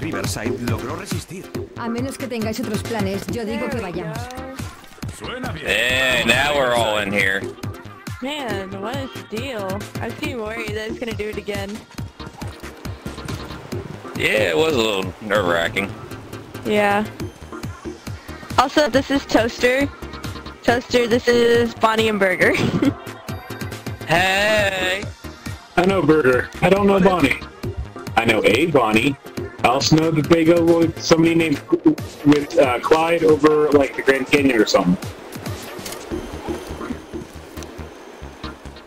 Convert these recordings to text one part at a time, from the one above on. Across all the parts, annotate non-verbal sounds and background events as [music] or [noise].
Riverside logró resistir. A menos que tengáis otros planes, yo digo que vayamos. Suena bien. Yeah, now we're all in here. Man, what a steal. I'm too worried that he's gonna do it again. Yeah, it was a little nerve-wracking. Yeah. Also, this is Toaster. Toaster, this is Bonnie and Burger. [laughs] Hey! I know Burger. I don't know Bonnie. I know a Bonnie. I also know that they go with somebody named with uh, Clyde over like the Grand Canyon or something.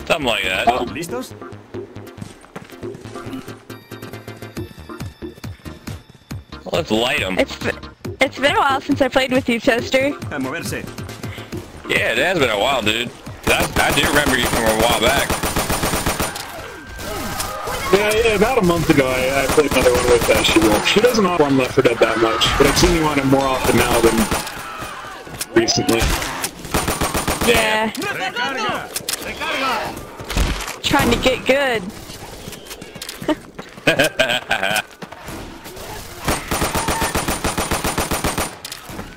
Something like that. Um, ¿Listos? Let's light them. it's it's been a while since I played with you, Toaster. A moverse. Yeah, it has been a while, dude. I, I do remember you from a while back. Yeah, yeah, about a month ago, I, I played another one with uh, She Wolf. She doesn't offer on Left 4 Dead that much, but I've seen you on it more often now than recently. Yeah, ¡Recarga! ¡Recarga! trying to get good.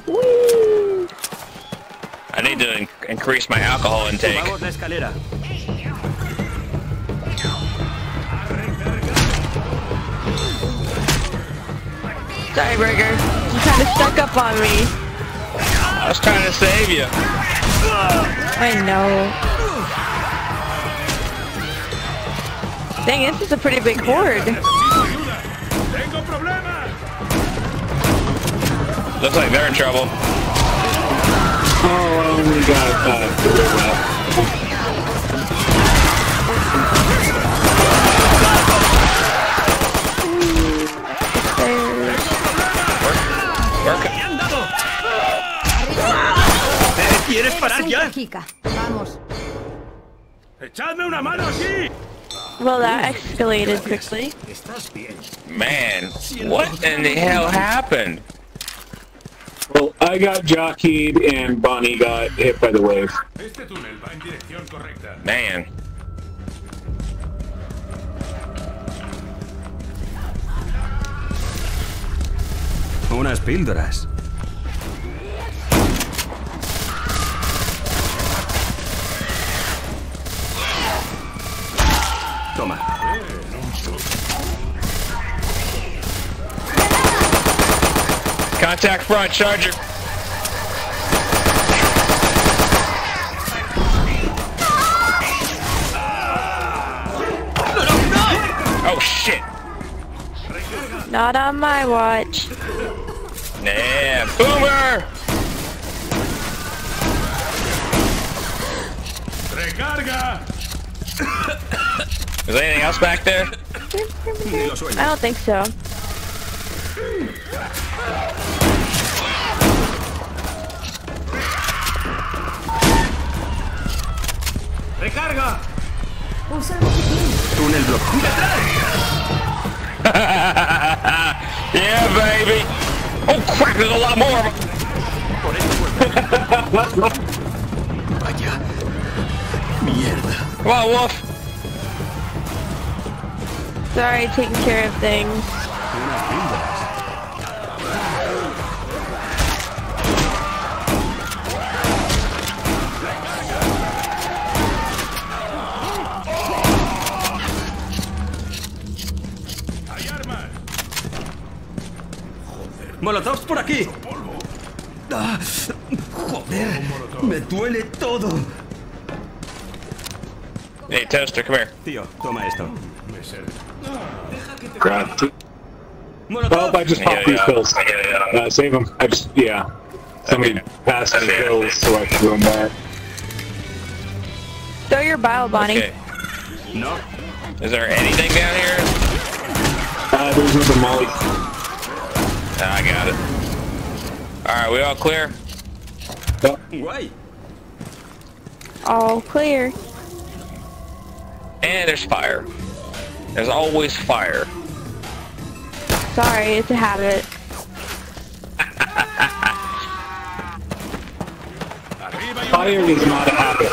Woo! [laughs] I need to in increase my alcohol intake. Sorry, Burger. You kind of stuck up on me. I was trying to save you. I know. Dang, this is a pretty big horde. Looks like they're in trouble. Oh, I only got uh, parar ya? cajica. Vamos. ¡Echadme una mano aquí! Well, that escalated quickly. Man, what in the hell happened? Well, I got jockeyed and Bonnie got hit by the wave. Este túnel va en dirección correcta. Man. Unas píldoras. Toma. Contact front, Charger. Oh shit! Not on my watch. Yeah, boomer! ¡Recarga! Is there anything else back there? Ni lo sueño. I don't think so. ¡Recarga! Usa el botiquín. ¡Túnel [laughs] yeah, baby. Oh crap, there's a lot more of them. Por esto vuelvo. Vaya. Mierda. Come on, Wolf. Sorry, taking care of things. ¡Molotovs por aquí! Ah, ¡Joder! ¡Me duele todo! Hey, Toaster, come here. Tío, toma esto. Grab. ¡Molotov! I just popped Yeah, these yeah. pills. Yeah, yeah. Uh, save them. I just, yeah. Somebody Okay. passed me Okay. pills, so I threw them back. Throw your bile, Bonnie. Okay. No. Is there anything down here? Uh, there's another Molly. Ah, I got it. Alright, we all clear? Oh, Guay. All clear. And there's fire. There's always fire. Sorry, it's a habit. Fire is not a habit.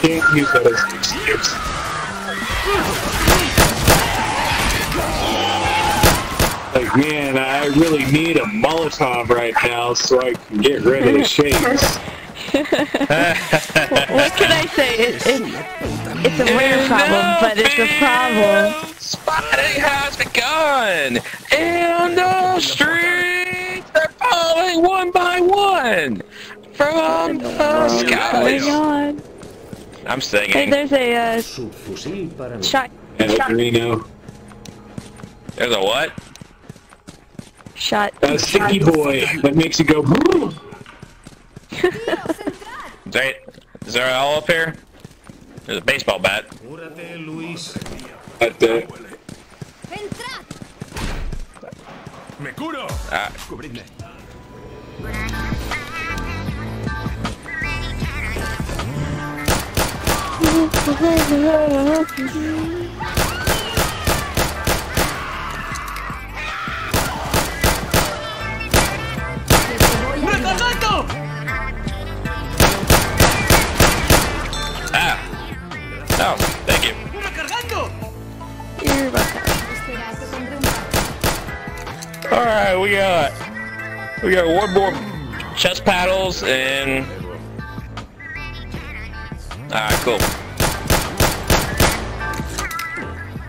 Can't use that as an excuse. Like, man, I really need a Molotov right now so I can get rid of the shakes. What can I say? It, it, it's a rare problem, but it's a problem. Spotting has begun! And the streets, they're falling one by one! From the Oh my skies! god. I'm singing. Hey, there's a uh, shot. And Shot. Reno. There's a what? Shot. A sticky boy that makes you go. Is there, is there all up here? There's a baseball bat. Apúrate, Luis. At the, ¡Entrad! ¡Me curo! Ah. Cubridme. [laughs] Oh, thank you. You're welcome. Espera, te pondré un par. Alright, we got we got one more chest paddles and Alright, cool.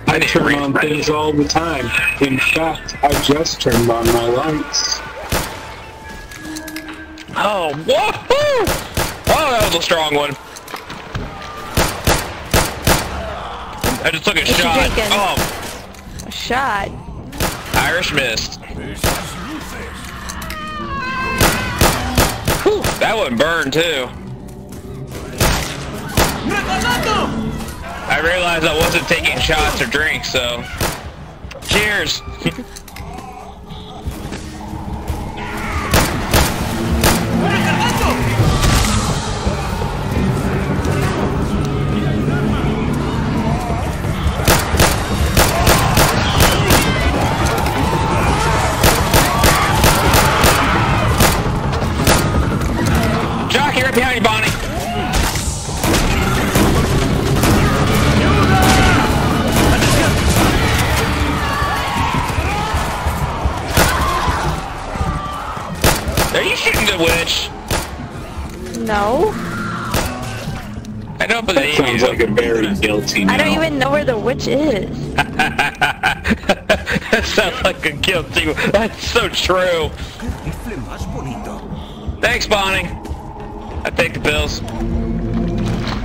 I turn on things all the time. In fact, I just turned on my lights. Oh, whoa! Oh, that was a strong one. I just took a you shot. Oh, A shot. Irish mist. Whew, that one burned too. I realized I wasn't taking shots or drinks, so cheers. [laughs] sounds like a very [laughs] guilty I don't even know where the witch is. [laughs] that sounds like a guilty. That's so true. Rifle más bonito. Thanks, Bonnie. I take the pills.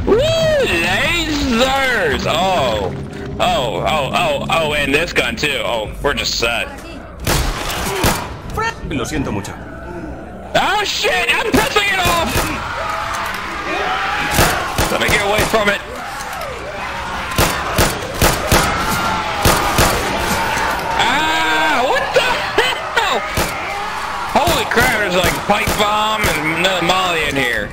Woo! Lasers! Oh. Oh, oh, oh, oh, and this gun too. Oh, we're just set. Lo siento mucho. Oh shit! I'm pissing it off! Let me get away from it. Ah! What the hell? Holy crap, there's like pipe bomb and another molly in here.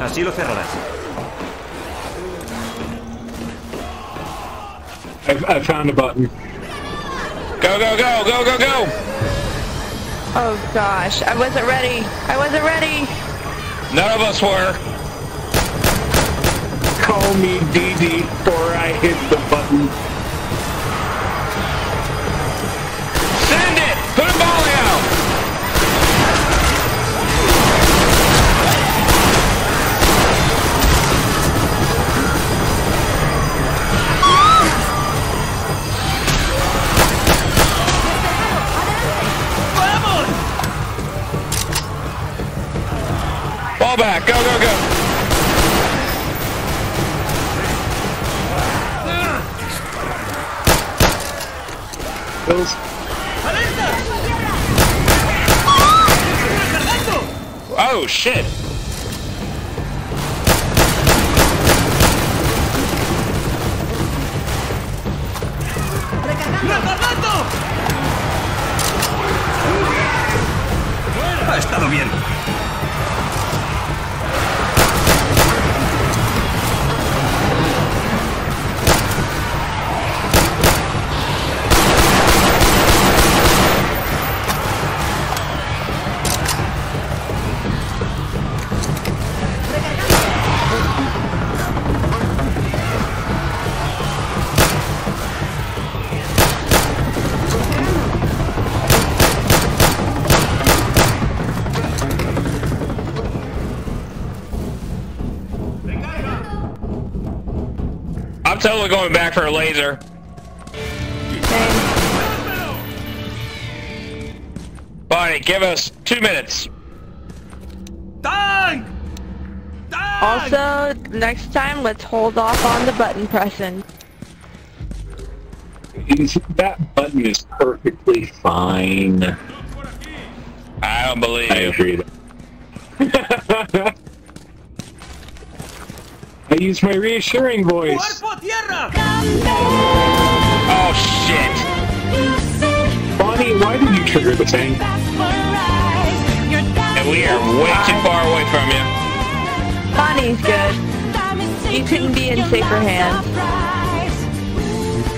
Así lo cerrarás. I, I found a button. Go, go, go, go, go, go! Oh gosh, I wasn't ready. I wasn't ready. None of us were. Call me DD or I hit the button. Oh shit! Totally going back for a laser. Same. Bonnie, give us two minutes. ¡Tank! ¡Tank! Also, next time, let's hold off on the button pressing. That button is perfectly fine. I don't believe I you. [laughs] agree. I use my reassuring voice. ¡Cuerpo a tierra! Oh shit! Bonnie, why did you trigger the tank? And we are way too far away from you. Bonnie's good. You couldn't be in safer hands.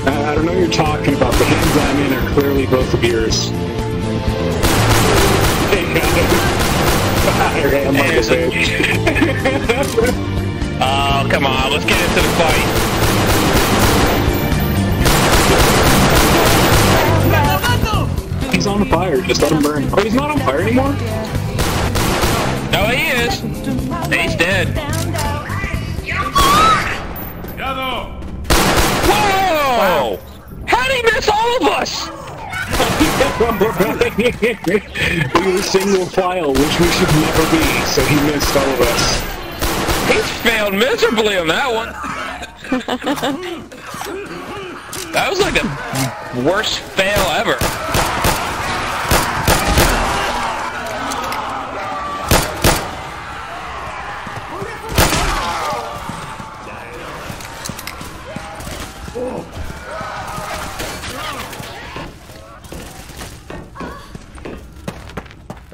Uh, I don't know what you're talking about. The hands I'm in are clearly both of yours. Hey, guys. Alright, I'm like There's a a- bitch. Oh, come on, let's get into the fight. He's on fire. Just let him burn. Oh, he's not on fire anymore? No, he is. He's dead. Whoa! How'd he miss all of us? [laughs] we were single file, which we should never be, so he missed all of us. He's [laughs] failed miserably on that one. [laughs] that was like the worst fail ever.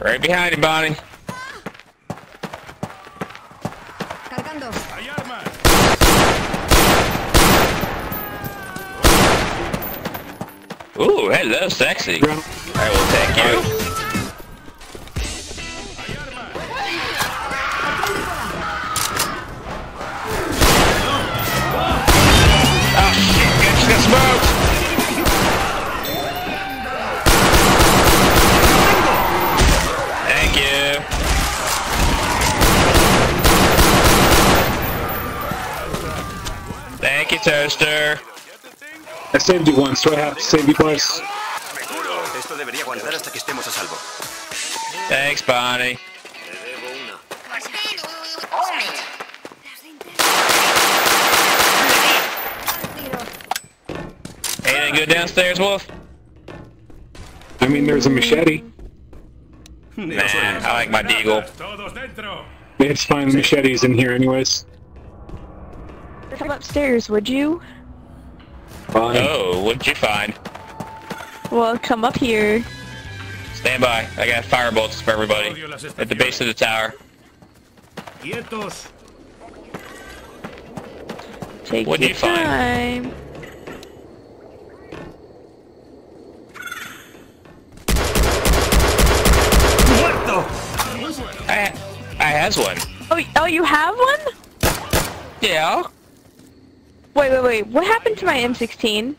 Right behind you, Bonnie. Ooh, hello, sexy. I will take you. Oh shit, get! Thank you. Thank you, Toaster. I saved you once, so I have to save you twice? Esto debería aguantar hasta que estemos a salvo. Thanks, Bonnie. Anything good downstairs, Wolf? I mean, there's a machete. Nah, I like my deagle. It's fine, the machete's in here anyways. Come upstairs, would you? Fine. Oh, what'd you find? Well, come up here. Stand by. I got fire bolts for everybody at the base of the tower. ¡Quietos! Take What'd your you find? time. ¡Muerto! I, I has one. Oh, oh, you have one? Yeah. Wait, wait, wait. What happened to my M16?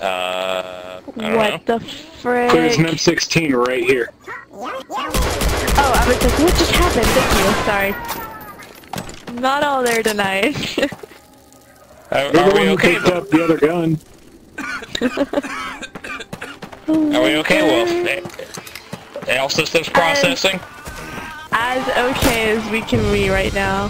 Uh, I don't What know. the frick? There's an M16 right here. Oh, I was like, what just happened? Thank you. Sorry. Not all there tonight. Are, You're the are one we okay? picked up the other gun. Are we okay, Wolf? All systems processing? as okay as we can be right now.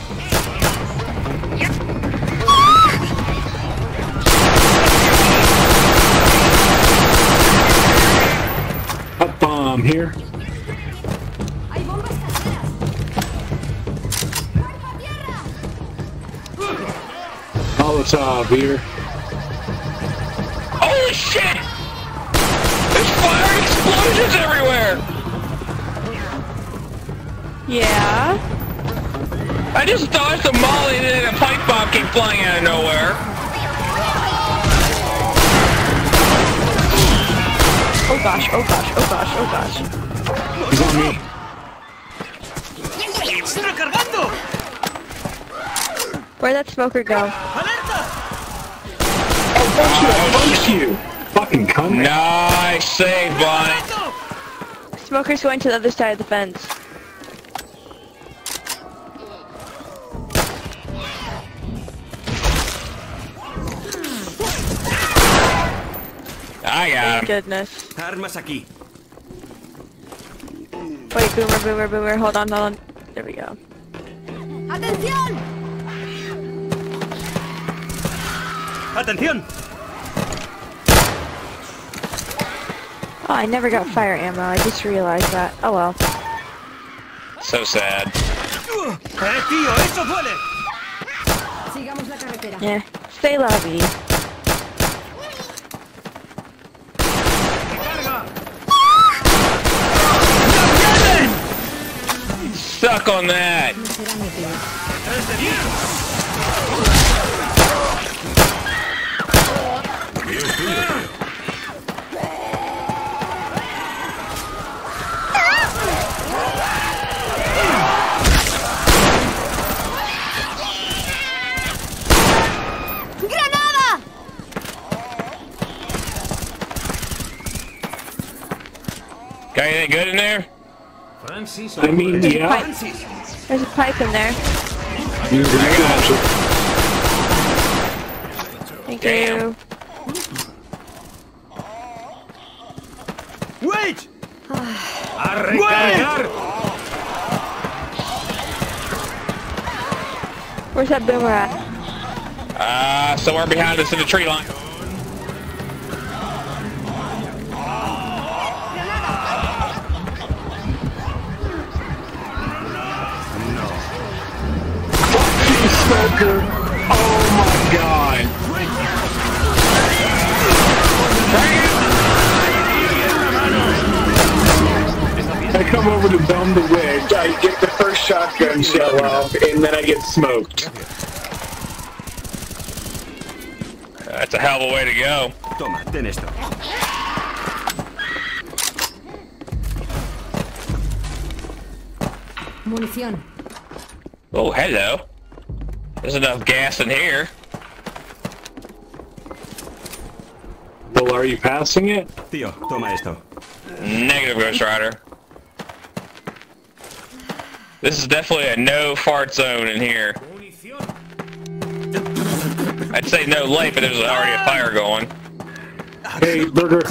A bomb here. Hay bombas caseras. ¡Cuerpo a tierra! Molotov here. Holy shit! There's fire explosions everywhere! Yeah. I just dodged a molly and then a pipe bomb came flying out of nowhere. Oh gosh, oh gosh, oh gosh, oh gosh. He's on me. ¡Recargando! Where'd that smoker go? ¡Alerta! Oh, fuck you! Fuck you! Fucking cunt. Nice save, Bonnie. Smoker's going to the other side of the fence. I got him. Goodness. Armas aquí. Wait, boomer, boomer, boomer. Hold on, hold on. There we go. ¡Atención! ¡Atención! Oh, I never got fire ammo. I just realized that. Oh well. So sad. ¡Eh, tío! ¡Eso duele! Sigamos la carretera. Yeah. Stay lobby. Suck on that. No será mi útil. ¡Tres de diez! ¡Granada! Got anything good in there? Francis, I mean, yeah. Francis. There's a pipe in there. Thank Damn. you. ¡Wait! [sighs] ¡A recargar! Where's that boomer at? Uh, somewhere behind us in the tree line. I come over to dome the witch, I get the first shotgun shell off, and then I get smoked. That's a hell of a way to go. Toma, ten esto. Munición. Oh, hello. There's enough gas in here. Well, are you passing it? Tío, toma esto. Negative, Ghost Rider. This is definitely a no fart zone in here. I'd say no light, but there's already a fire going. Hey, Burger.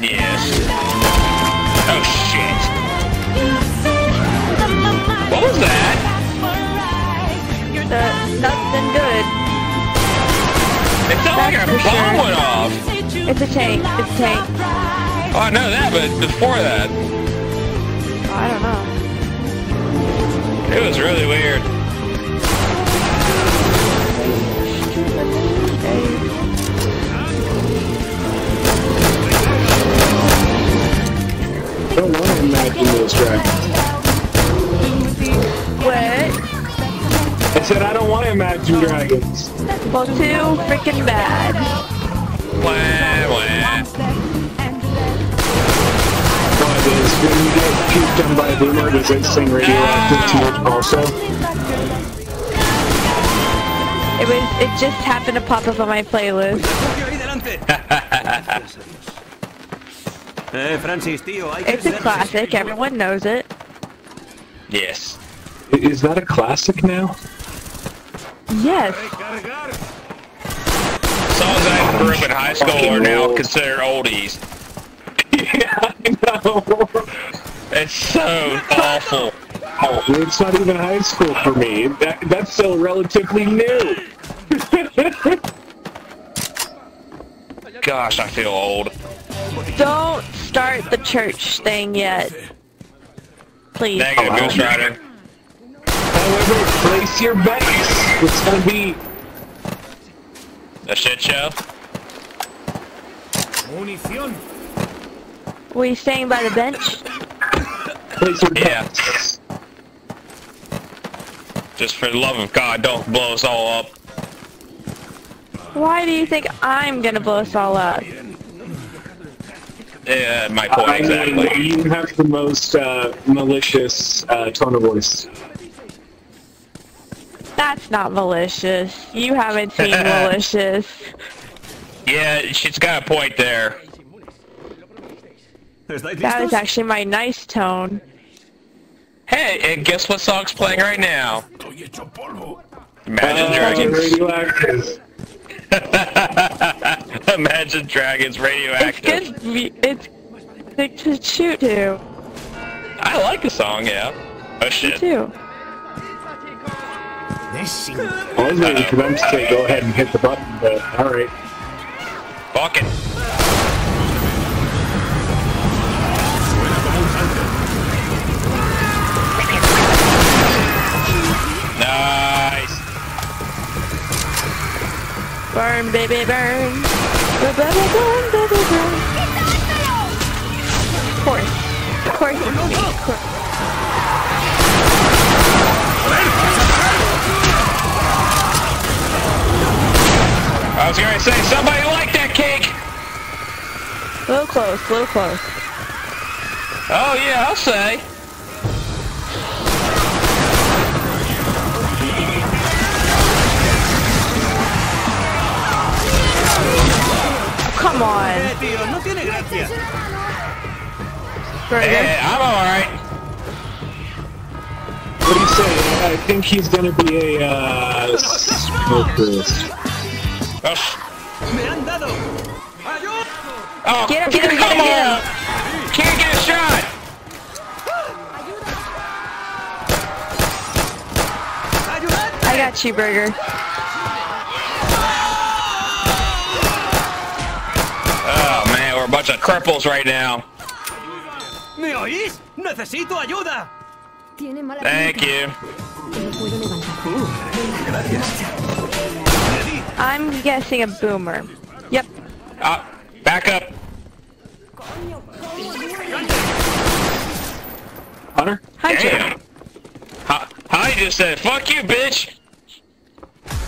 Yes. Oh shit. What was that? The, nothing good. It sounded like a bomb sure. went off. It's a tank. It's a tank. Oh, I know that, but before that, I don't know. It was really weird. I don't want to imagine those dragons. What? I said I don't want to imagine dragons. Well, too freaking bad. Wah, wah. What is when you get puked on by a boomer, does it sing radioactive to you also? It was. It just happened to pop up on my playlist. Refugio ahí delante. Gracias a Dios. Eh, Francis, tío, It's a classic. Everyone knows it. Yes. Is that a classic now? Yes. Songs I grew up in high school are now considered oldies. Yeah, I know. It's so awful. Oh, it's not even high school for me. That, that's still relatively new. Gosh, I feel old. Don't start the church thing yet. Please. Negative, wow. Ghost Rider. However, place your bets. It's gonna be A shit show? Munición. Were you staying by the bench? place Yeah. Just for the love of God, don't blow us all up. Why do you think I'm gonna blow us all up? Yeah, my point I mean, exactly. you have the most uh, malicious uh, tone of voice. That's not malicious. You haven't seen [laughs] malicious. Yeah, she's got a point there. ¿Estáis That was actually my nice tone. Hey, and guess what song's playing right now? Imagine Uh, Dragons. radioactive. [laughs] Imagine Dragons radioactive. It's radioactive. good. v- It's good to shoot to. I like the song, yeah. Oh Me shit. too. I was waiting for them to say go ahead and hit the button, but alright. Fuck it. Burn, baby, burn. Burn, baby, burn, baby, burn. Of course. Of course it's me. Of course. I was gonna say somebody like that cake. A little close, a little close. Oh yeah, I'll say. Come on. Eh, tío, no tiene gracia. Burger. I'm alright. What do you say? I think he's gonna be a, uh, smoker. Oh, ¡Me han dado! Oh Get him, get him, get come him, get on! him. Can't get a shot! I got you, Burger. A bunch of cripples right now. ¿Me oís? ¡Necesito ayuda! Tiene mala Thank you. Te lo. I'm guessing a boomer. Yep. Uh, back up. Hunter? Hi, Joe. Damn. Hi, hi just said, fuck you, bitch.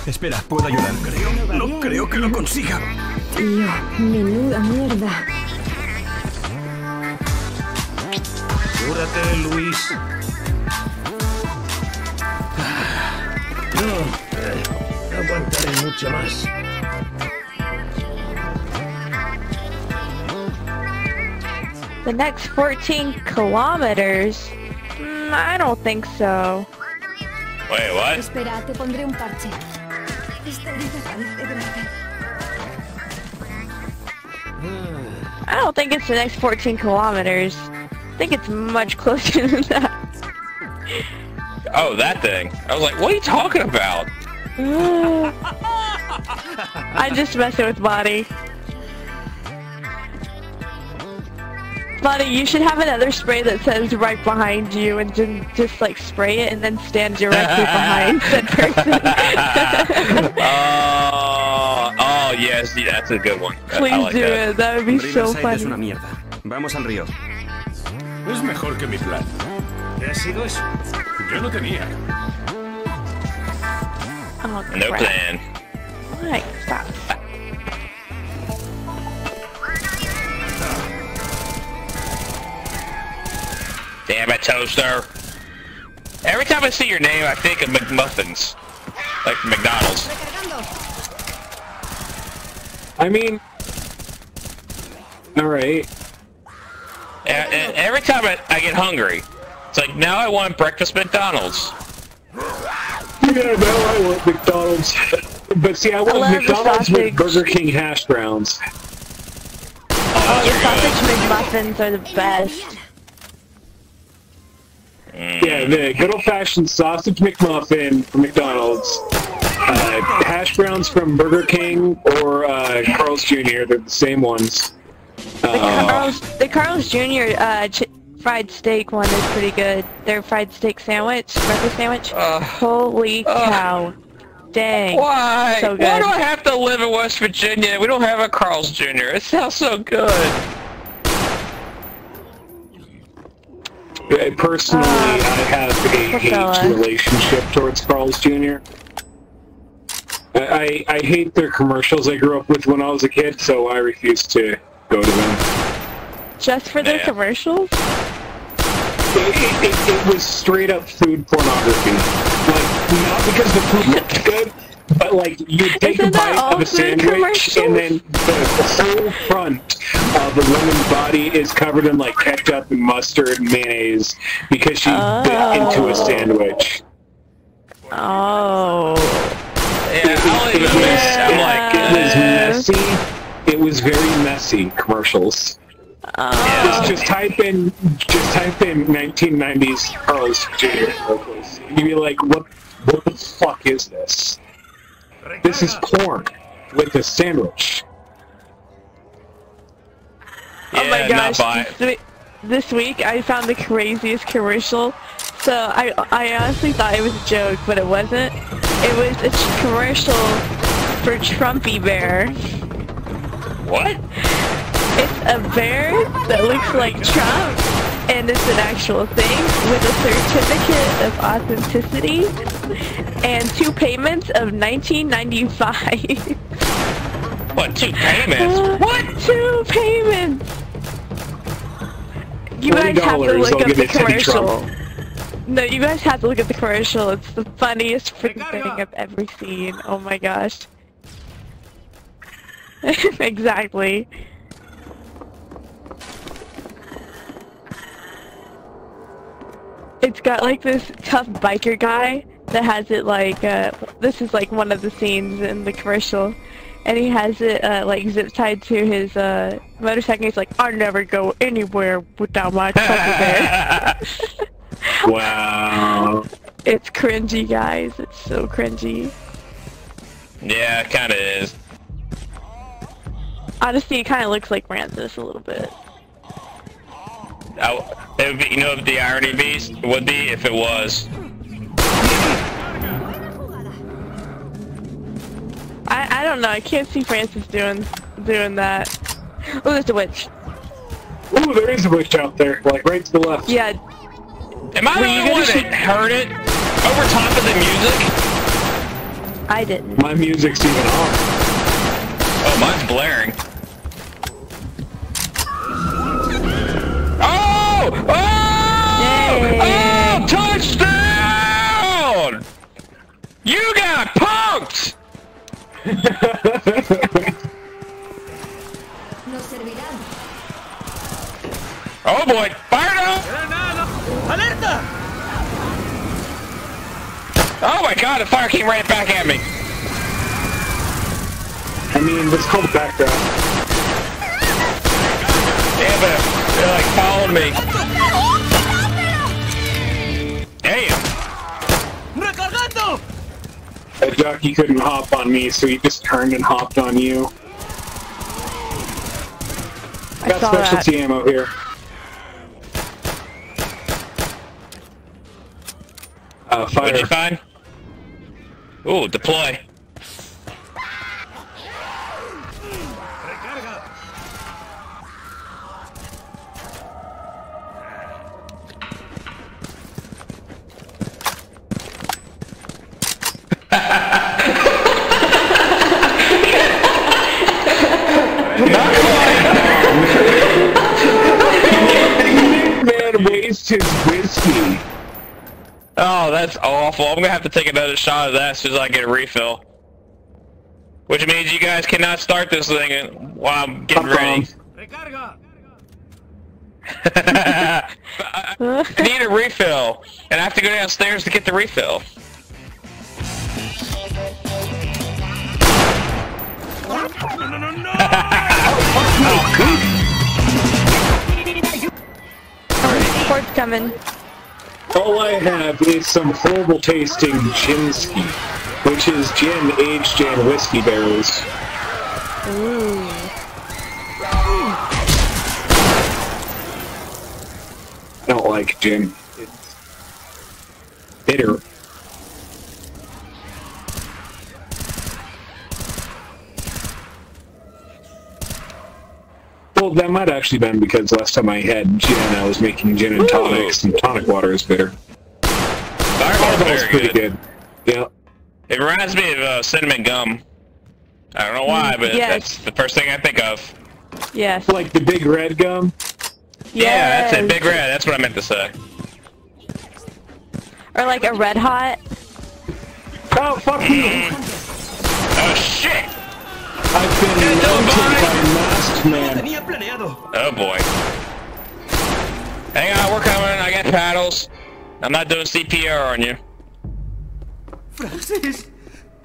Espera, puedo ayudar, creo. No creo que lo consiga. Tío, menuda mierda. Cúrate, Luis. No, eh, aguantaré mucho más. The next 14 kilometers? Mm, I don't think so. Wait, what? Espera, te pondré un parche. I don't think it's the next 14 kilometers. I think it's much closer [laughs] than that. Oh, that thing. I was like, what are you talking about? I'm just messing with Bonnie. Bonnie, you should have another spray that says right behind you and just, just like spray it and then stand directly behind [laughs] that person. [laughs] Oh, oh yes, yeah, that's a good one. I- I Please like do that. it. That would be so Riverside es una funny. mierda. Vamos al río. Es mejor que mi plan. ¿Qué ha sido eso? Yo no tenía. Oh, No plan. Alright, stop. Damn it, Toaster. Every time I see your name, I think of McMuffins. Like McDonald's. I mean... Alright. And, and every time I, I get hungry, it's like, now I want breakfast McDonald's. Yeah, now I want McDonald's. but see, I want love McDonald's with. Burger King hash browns. Oh, the sausage McMuffins are the best. Mm. Yeah, the good old-fashioned sausage McMuffin from McDonald's. Uh, hash browns from Burger King or uh, Carl's Jr. They're the same ones. The Uh, Carl's, the Carl's Jr. Uh, ch- fried steak one is pretty good. Their fried steak sandwich, breakfast sandwich. Ugh. Holy cow! Dang. Why? So Why do I have to live in West Virginia? We don't have a Carl's Jr. It sounds so good. Uh, Personally, I have a hate relationship towards Carl's Jr. I, I I hate their commercials I grew up with when I was a kid, so I refuse to go to them. Just for their Yeah. commercials? It, it, it, it was straight up food pornography. Like, not because the food looked good, but like you take Isn't a bite of a sandwich and then the, the whole front of the woman's body is covered in like ketchup and mustard and mayonnaise because she bit into a Oh. sandwich. Oh. Yeah, It was, I'm it was messy. it was very messy commercials. Uh, Just, just type in, just type in 1990s Carl's Jr. locals. You'd be like, what, what the fuck is this? This is porn with a sandwich. Yeah, oh my gosh, not buy this, week, this week I found the craziest commercial. So I, I honestly thought it was a joke, but it wasn't. It was a commercial for Trumpy Bear. What? It's a bear that looks like Trump, and it's an actual thing with a certificate of authenticity and two payments of 1995. [laughs] What, two payments? Uh, what? Two payments. You guys have to look I'll up the you Teddy Trump. commercial. No, you guys have to look at the commercial. It's the funniest freaking thing I've ever seen. Oh my gosh. [laughs] exactly. It's got like this tough biker guy that has it like, uh, this is like one of the scenes in the commercial. And he has it uh, like zip tied to his uh, motorcycle. He's like, I never go anywhere without my trucker [laughs] bear. [laughs] Wow. it's cringy, guys. It's so cringy. Yeah, it kinda is. Honestly, it kind of looks like Francis a little bit. I, it would be, you know the irony beast would be if it was. I I don't know. I can't see Francis doing doing that. Oh, there's a witch. Ooh, there is a witch out there, like right to the left. Yeah. Am I Were the you only one that heard it? Over top of the music? I didn't. My music's even on. Oh, mine's blaring. Oh! Oh! Yay. Oh! Touchdown! You got punked! [laughs] Oh boy! Fire Oh my god, the fire came right back at me. I mean, what's called background. Yeah, but they like followed me. Damn! ¡Recargando! That jockey couldn't hop on me, so he just turned and hopped on you. I Got saw that. specialty ammo here. Uh, What'd you fire. find? Ooh, deploy. [laughs] Man wastes his whiskey. Oh, that's awful. I'm gonna have to take another shot of that as soon as I get a refill. Which means you guys cannot start this thing while I'm getting ready. I [laughs] I need a refill, and I have to go downstairs to get the refill. [laughs] Port's coming. All I have is some horrible tasting Ginski, which is gin aged in whiskey barrels. Ooh. I don't like gin. It's bitter. Well, that might actually been because last time I had gin, I was making gin and tonics, and tonic water is bitter. Fireball's That was very pretty good. good. Yeah. It reminds me of uh, cinnamon gum. I don't know why, but Yes. that's the first thing I think of. Yes. Like the big red gum. Yeah, that's it. Big red. That's what I meant to say. Or like a red hot. Oh, fuck me! Oh shit! By Masked Tenía planeado. Oh boy. Hang on, we're coming. I got paddles. I'm not doing CPR on you. Francis.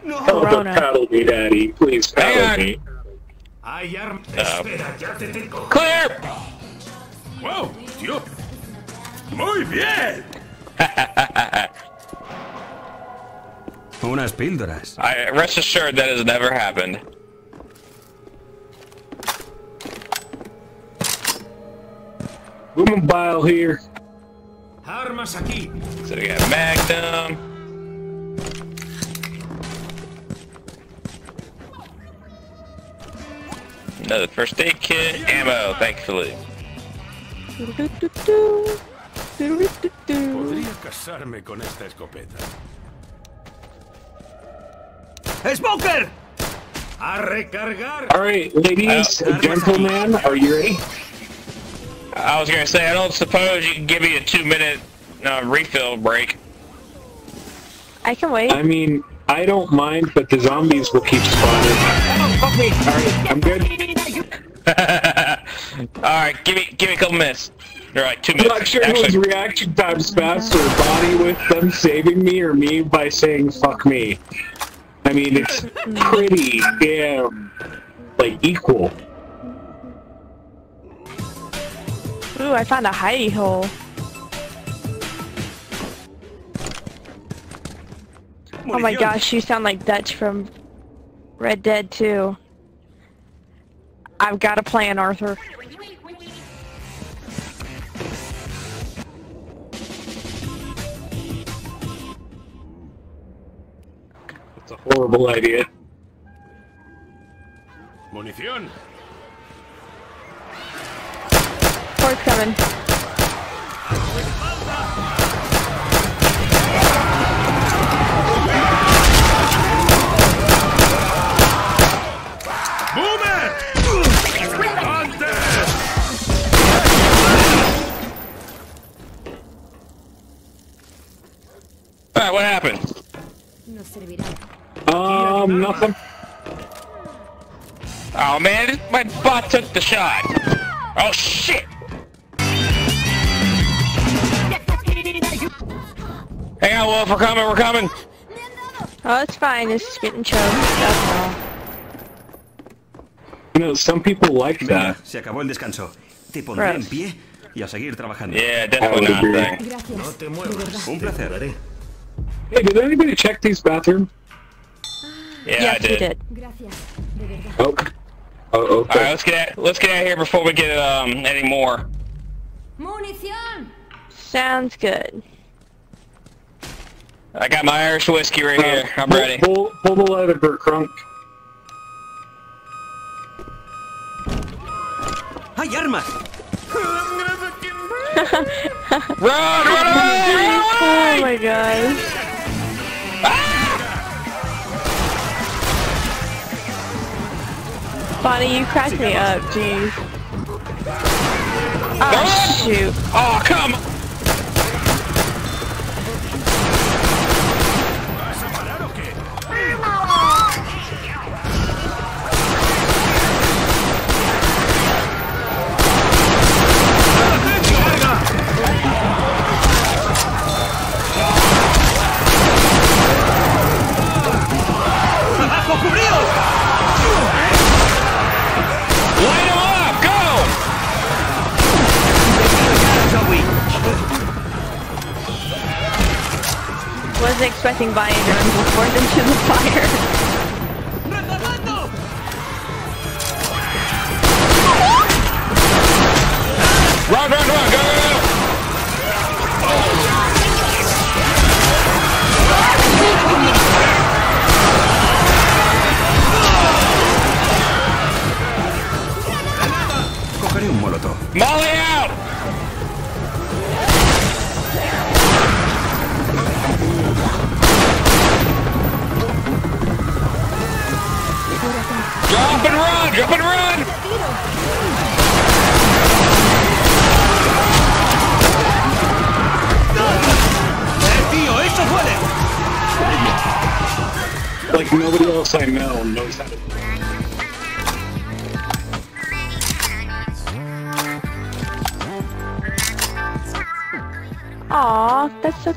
No. Oh, don't paddle me, Daddy. Please Hang paddle on. me. Hay armas. Uh, Espera, ya te tengo. Clear! ¡Wow! ¡Tío! ¡Muy bien! Unas píldoras. I rest assured that has never happened. Boomobile here. Armas aquí. So we got Magnum. Another first aid kit, ammo, thankfully. Podría casarme con esta escopeta. ¡Smoker! ¡A recargar! All right, ladies, Uh, gentlemen, are you ready? I was gonna say, I don't suppose you can give me a two minute uh, refill break. I can wait. I mean, I don't mind, but the zombies will keep spawning. Oh, fuck me. All right, I'm good. Alright, give me give me a couple minutes. Alright, two I'm minutes. not sure whose Actually, reaction time's faster, Bonnie with them saving me or me by saying fuck me. I mean, it's [laughs] pretty damn, like, equal. Ooh, I found a hidey hole. Oh my Munición. gosh, you sound like Dutch from Red Dead 2. I've got a plan, Arthur. It's a horrible idea. Munición. Coming. ¡Boomer! Alright, what happened? Um, nothing. Oh man, my bot took the shot. Oh shit! Hang on, Wolf, we're coming, we're coming. Oh, it's fine. It's just getting choked. That's all. You know, some people like Venga, that. se acabó el descanso. Te pondré en pie y a seguir trabajando. Yeah, definitely not. Gracias. No te muevas. Un placer. Hey, did anybody check these bathrooms? Yeah, yes, I did. did. Gracias. De verdad. Oh. Oh, Alright, okay. let's get out, let's get out of here before we get um any more. ¡Munición! Sounds good. I got my Irish whiskey right here. I'm Pull- ready. Pull, pull the lever, Crunk. ¡Hay armas! [laughs] Run, run away! Oh my gosh. Ah! Bonnie, you cracked me up, jeez. Oh, shoot. Oh, come Light up! Go! Wasn't expecting Bonnie to run forth into the fire.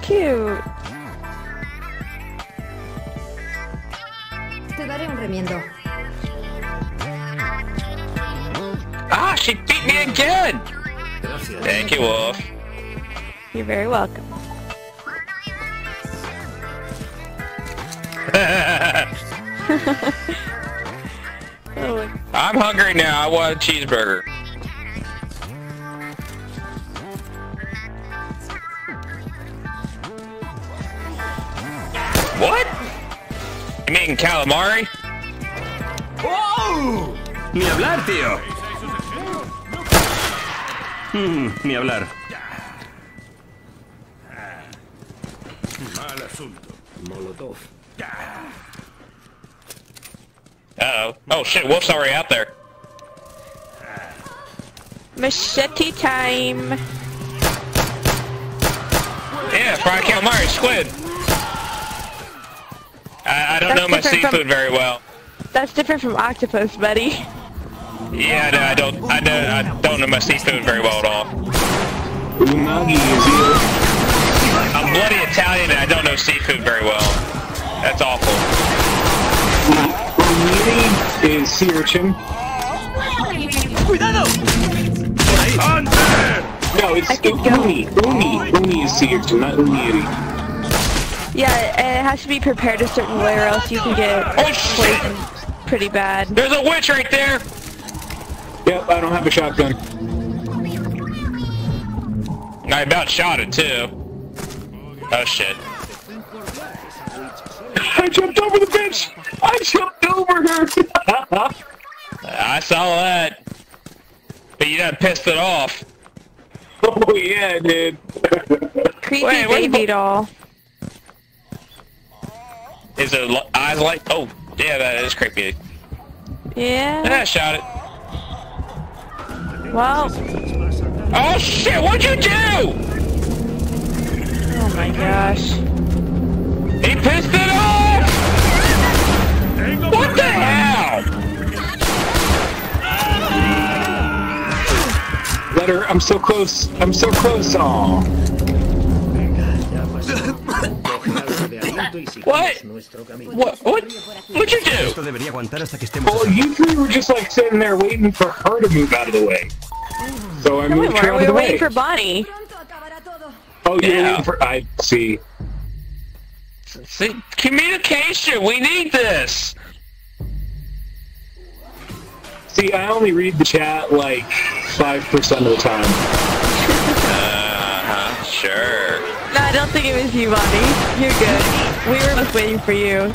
Cute. Te daré un remiendo. Ah, she beat me again! Gracias. Thank you, Wolf. You're very welcome. [laughs] [laughs] I'm hungry now. I want a cheeseburger. Calamari? ¡Oh! Ni hablar, tío. Hmm, ni hablar. Mal asunto. Molotov. Uh-oh. Oh shit, Wolf's already out there. machete time. Yeah, fried calamari, squid. I, I don't That's know my different from- seafood very well. That's different from octopus, buddy. Yeah, no, I don't. I don't. I don't know my seafood very well at all. Unagi is eel. I'm bloody Italian and I don't know seafood very well. That's awful. Unagi is sea urchin. ¡Ante! No, it's I could go. uni. Uni. Uni is sea urchin, not uniri. Yeah, and it has to be prepared a certain way or else you can get Oh poisoned pretty bad. There's a witch right there. Yep, I don't have a shotgun. I about shot it too. Oh shit. I jumped over the bitch! I jumped over her! [laughs] I saw that. But you done pissed it off. [laughs] oh yeah, dude. Creepy Wait, baby doll. Is it eyes like? Oh, yeah, that is creepy. Yeah. Yeah, I shot it. Well, Oh shit! What'd you do? oh my gosh. He pissed it off. What the hell? Let her, I'm so close. I'm so close. Aw. What? What? What? What'd you do? Esto debería aguantar hasta que estemos. Well, you three were just like sitting there waiting for her to move out of the way. So I No, we moved her weren't. out We of were the waiting way. for Bonnie. Pronto acabará todo. Oh, you're Yeah. waiting for. I see. See, communication. We need this. See, I only read the chat like five percent of the time. Uh huh. Sure. No, I don't think it was you, Bonnie. You're good. We were just waiting for you.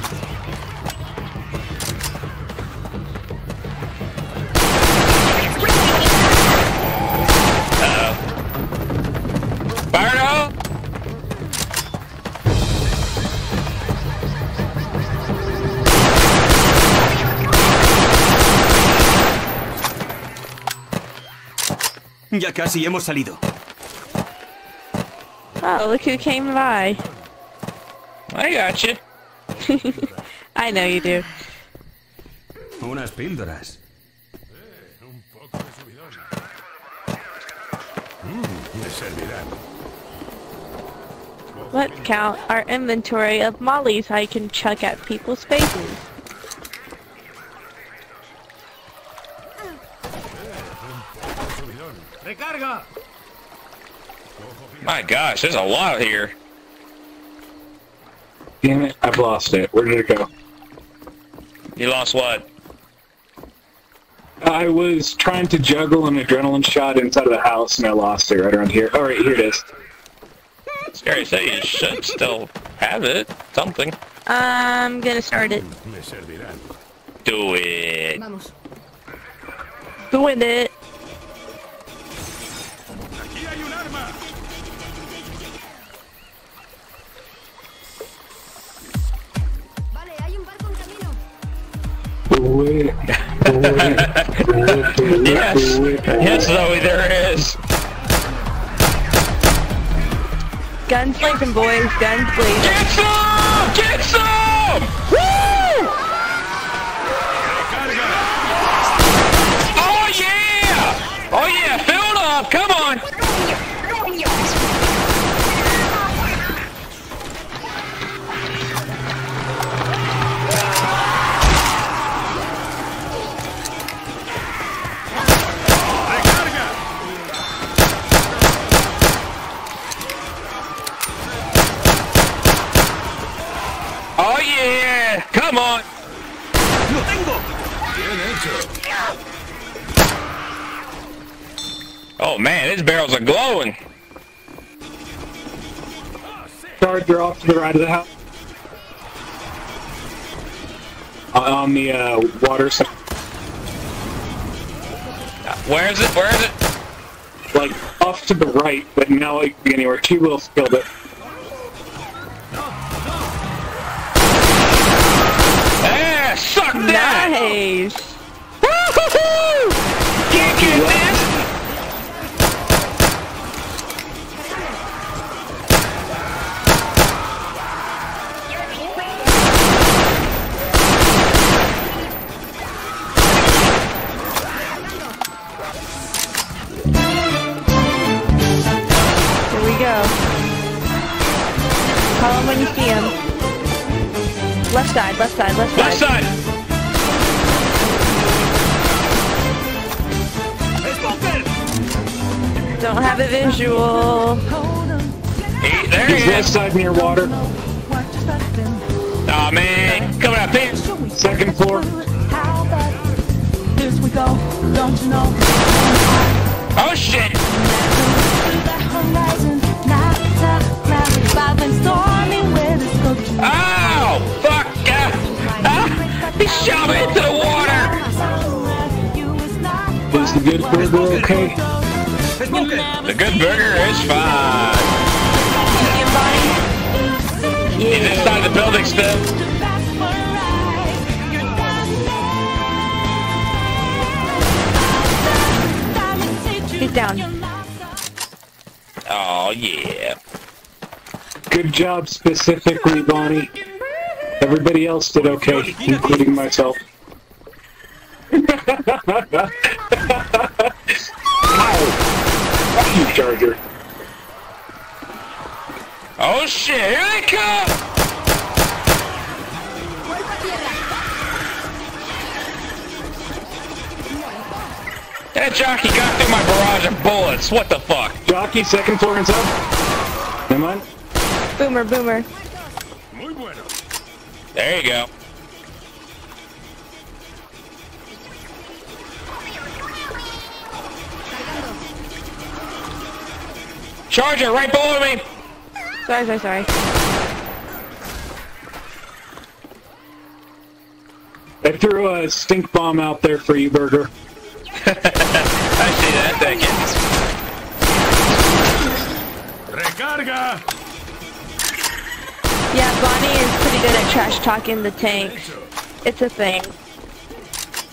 Fire it. Ya casi hemos salido. Oh, look who came by. I got you. [laughs] I know you do. Unas píldoras. Un poco de subidón. Me servirán. Let's count our inventory of mollies I can chuck at people's faces. My gosh, there's a lot here. Damn it, I've lost it. Where did it go? You lost what? I was trying to juggle an adrenaline shot inside of the house and I lost it right around here. All right, here it is. Scary to say you should still have it. Something. I'm gonna start it. Do it. Vamos. Doing it. Do it. Do it. Do it. Do it. Yes. Do it. Yes, Zoe, there is. Guns blazing, boys. Guns blazing. Get some! Get some! Woo! To the right of the house. Uh, on the uh, water side. Where is it? Where is it? Like, off to the right, but now it can be anywhere. Two wheels killed it. Yeah, suck that! Nice. Woo-hoo-hoo! Can't get this! See him. Left side, left side, left side. Left side! Don't have a visual. He, there He's he left side near water. Aw man, coming up here. Second floor. Here we go, don't you know? Oh shit! Is the good burger okay? The good burger is fine. He's inside the building still. Get down. Oh yeah. Good job specifically, Bonnie. Everybody else did okay, including myself. Ow! Fuck you, Charger. Oh shit! Here they come! That jockey got through my barrage of bullets. What the fuck? Jockey, second floor inside. Never mind. Boomer, boomer. Muy bueno. There you go. Charger right below me. Sorry, sorry, sorry. I threw a stink bomb out there for you, Burger. [laughs] I see that. Thank you. Recarga. Yeah, Bonnie is pretty good at trash talking the tank. It's a thing.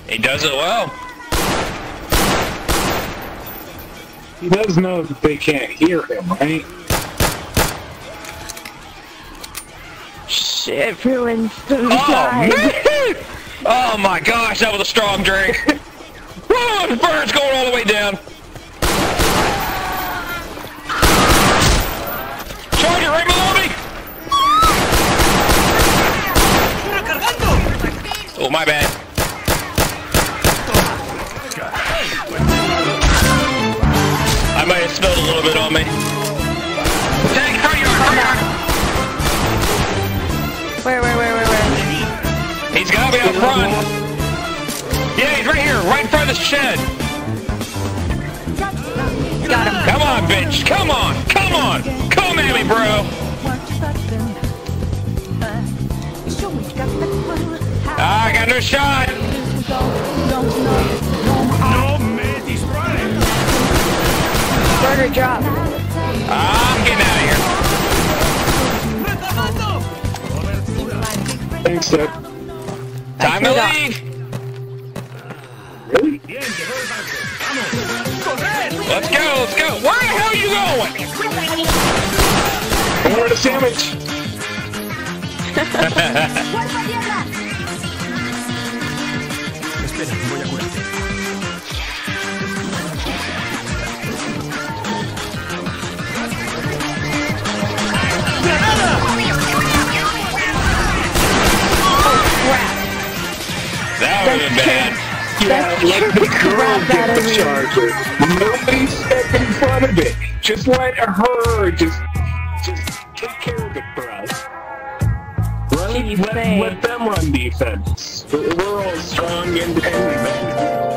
He does it well. He does know that they can't hear him, right? Shit ruins the Oh man! Oh my gosh, that was a strong drink. [laughs] Whoa, the bird's going all the way down. Charger right below me. Oh my bad. Might spilled a little bit on me. Tank, hurry up, hurry up. Where, where, where, where, where? He's got me up front. Yeah, he's right here, right in front of the shed. Got him. Come on, bitch. Come on. Come on. Come at me, bro. Ah, I got no shot. Burger drop. Ah, I'm getting out of here. Thanks, Seth. Time to leave. Really? Bien, llegó el barco. Vamos. Corred. Let's go. Let's go. Where the hell are you going? I wanted a sandwich. [laughs] That would have been bad. Yeah, let the girl get the charger. Nobody step in front of it. Just let her just just take care of it for us. Run, let, let them run defense. We're we're all strong, independent men.